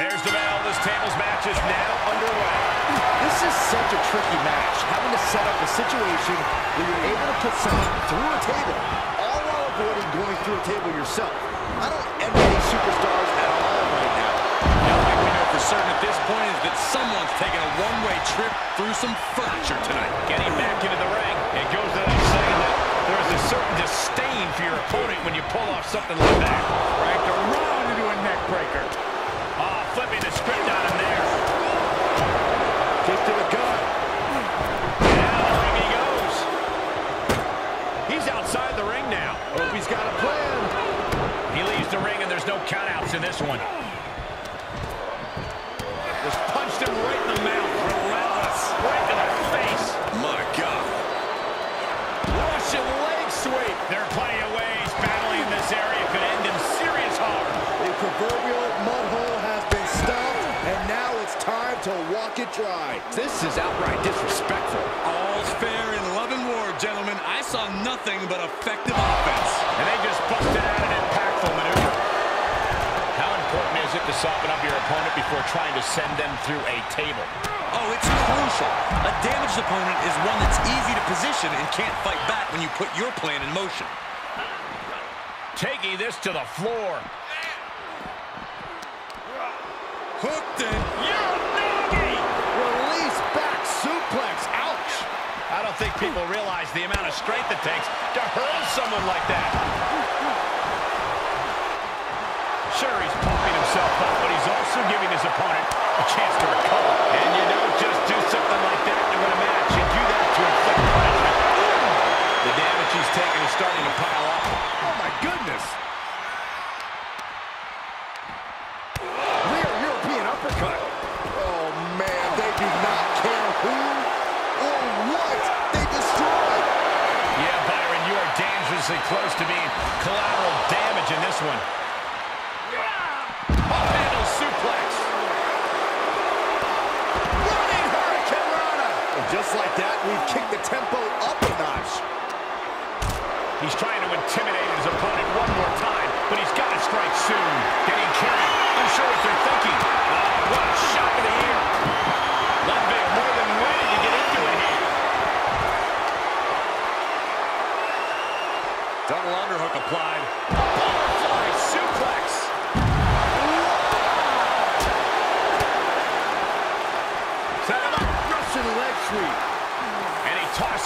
There's the bell. This table's match is now underway. This is such a tricky match, having to set up a situation where you're able to put someone through a table, all while avoiding going through a table yourself. I don't envy these superstars at all right now. The only thing we know for certain at this point is that someone's taking a one-way trip through some furniture tonight. Getting back into the ring. It goes without saying that there is a certain disdain for your opponent when you pull off something like that. Right around into a neck breaker. He's outside the ring now. Hope he's got a plan. He leaves the ring, and there's no countouts in this one. Just punched him right in the mouth. Relentless. Right to the face. My God. Russian leg sweep. There are plenty of ways battling in this area could end in serious harm. The proverbial mud hole has been stuffed, and now it's time to walk it dry. This is outright disrespectful. All's nothing but effective offense. And they just busted out an impactful maneuver. How important is it to soften up your opponent before trying to send them through a table? Oh, it's crucial. A damaged opponent is one that's easy to position and can't fight back when you put your plan in motion. Taking this to the floor. Hooked it. Uranage! Release back suplex. Ouch. I don't think people realize the amount of strength it takes to hurl someone like that. Sure, he's pumping himself up, but he's also giving his opponent a chance to recover. And you don't just do something like that to win a match. You do that to inflict punishment. The damage he's taken is starting to pile up. Oh, my goodness. Close to being collateral damage in this one. Off-handle suplex. Running Hurricanrana. And just like that, we've kicked the tempo up a notch. He's trying to intimidate his opponent one more time, but he's got to strike soon. Getting carried. Unsure what they're thinking. Oh, what a shot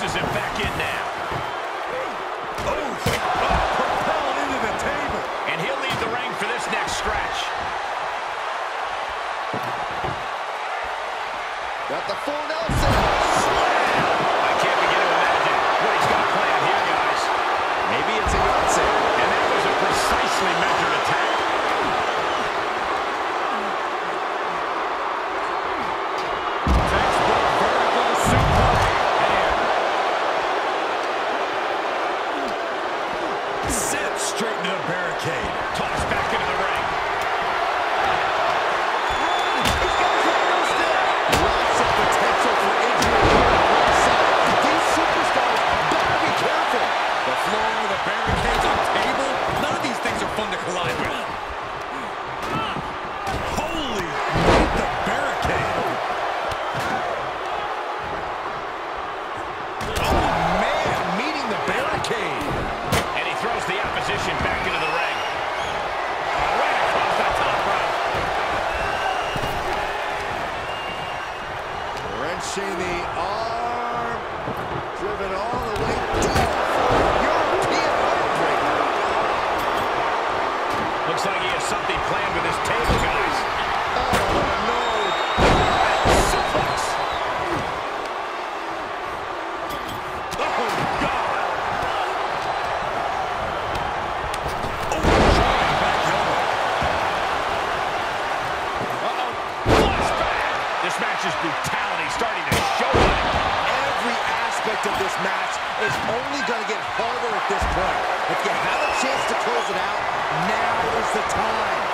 tosses him back in now. Oh, propelled into the table. And he'll leave the ring for this next stretch. Got the full Nelson. I can't begin to imagine what he's got planned here, guys. Maybe it's a Yahtzee. And that was a precisely measured barricade. Wrenching the arm. Driven all the way down European heartbreaker. Looks like he has something planned with his table, guys. Oh, no. Suplex. Oh, God. Oh, giant back elbow. Uh-oh. Flashback. This match's brutality starting to show on it. Every aspect of this match is only going to get harder at this point. If you have a chance to close it out, now is the time.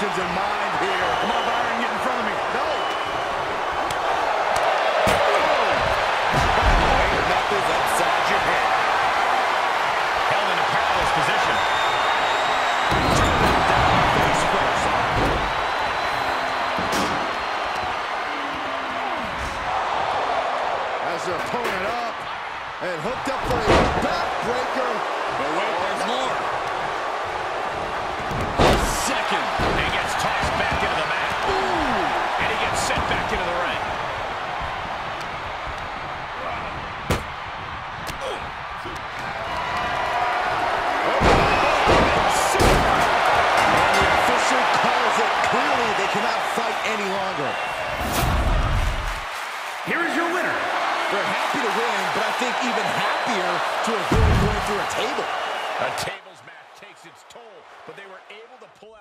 Intentions in mind here. Come on, Byron, get in front of me. No. Knuckles upside your head. Held in a perilous position. Has their opponent up and hooked up for longer. Here is your winner. They're happy to win, but I think even happier to avoid going through a table. A tables match takes its toll, but they were able to pull out.